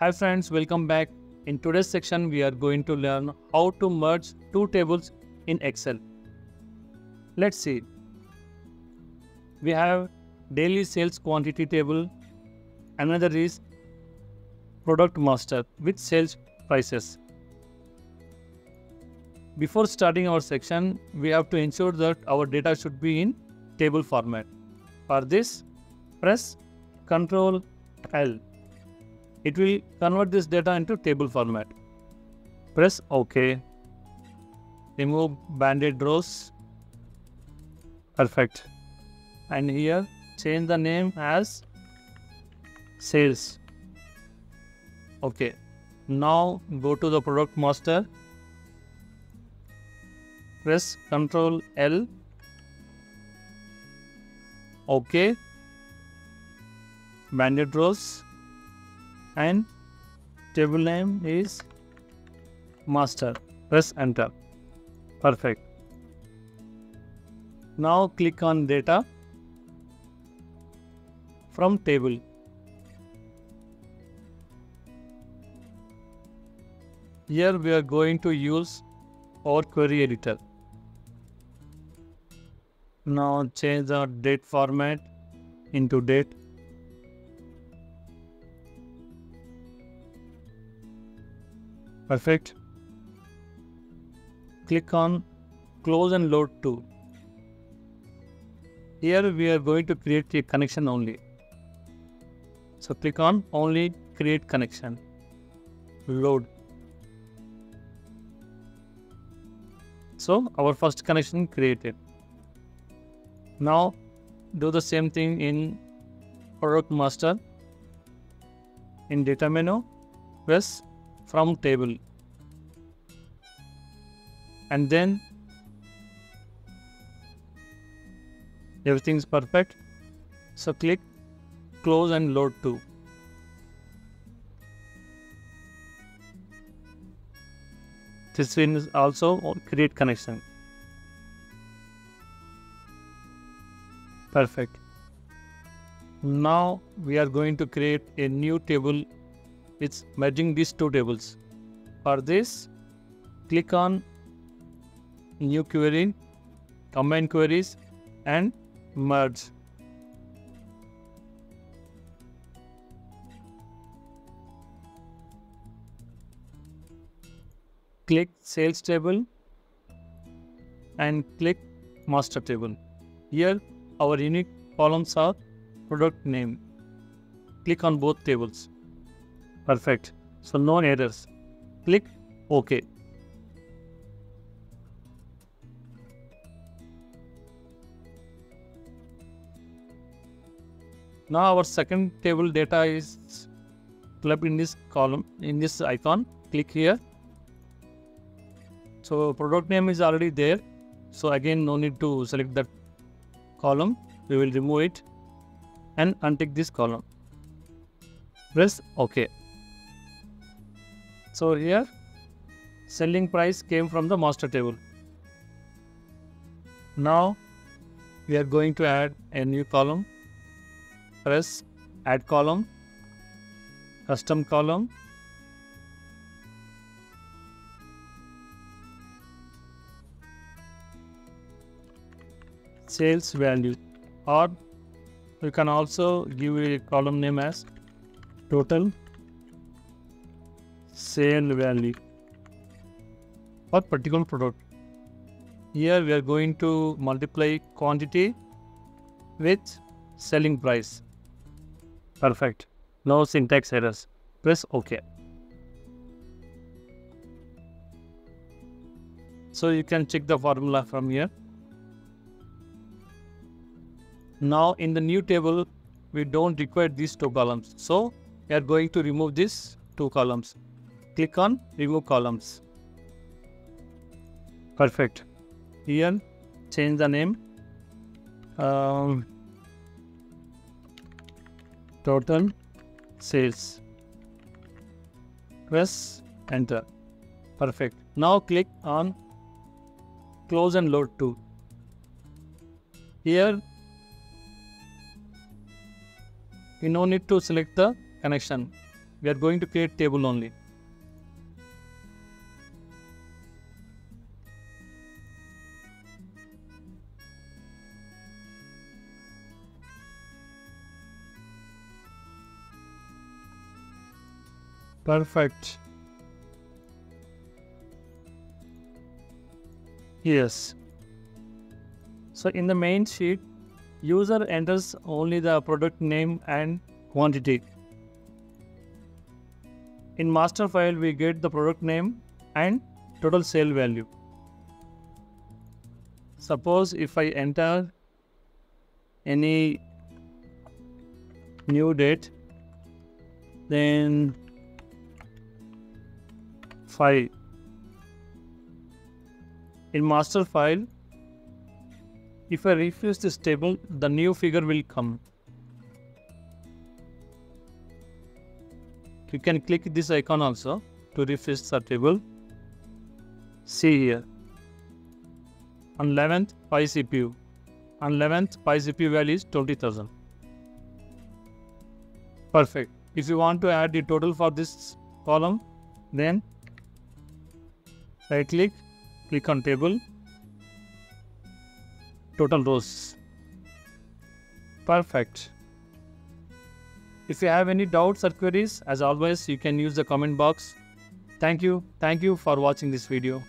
Hi friends, welcome back. In today's section, we are going to learn how to merge two tables in Excel. Let's see. We have daily sales quantity table. Another is product master with sales prices. Before starting our section, we have to ensure that our data should be in table format. For this, press Ctrl L. It will convert this data into table format. Press OK. Remove banded rows. Perfect. And here change the name as sales. Okay. Now go to the product master. Press Ctrl L. OK. Banded rows and table name is master. Press enter. Perfect. Now click on data from table. Here we are going to use our query editor. Now change our date format into date. Perfect. Click on close and load to. Here we are going to create a connection only. So click on only create connection. Load. So our first connection created. Now do the same thing in product master. In data menu, press from table. And then everything is perfect. So click close and load to. This is also create connection. Perfect. Now we are going to create a new table it's merging these two tables. For this click on new query combine queries and merge. Click sales table and click master table. Here our unique columns are product name. Click on both tables perfect. So no errors. Click ok. Now our second table data is clubbed in this column in this icon. Click here. So product name is already there. So again no need to select that column. We will remove it and untick this column. Press ok so here selling price came from the master table. Now we are going to add a new column. Press add column custom column. Sales value. Or you can also give a column name as total sale value. For particular product? Here we are going to multiply quantity with selling price. Perfect. No syntax errors. Press ok. So you can check the formula from here. Now in the new table we don't require these two columns. So we are going to remove these two columns click on remove columns. Perfect. Here change the name. Um, total sales. Press enter. Perfect. Now click on close and load to here you no need to select the connection. We are going to create table only. Perfect. Yes. So in the main sheet, user enters only the product name and quantity. In master file, we get the product name and total sale value. Suppose if I enter any new date, then 5 in master file if I refresh this table the new figure will come. You can click this icon also to refresh the table. See here. On 11th pi CPU on 11th pi CPU value is 20000 perfect. If you want to add the total for this column then right click click on table total rows. Perfect. If you have any doubts or queries as always you can use the comment box. Thank you. Thank you for watching this video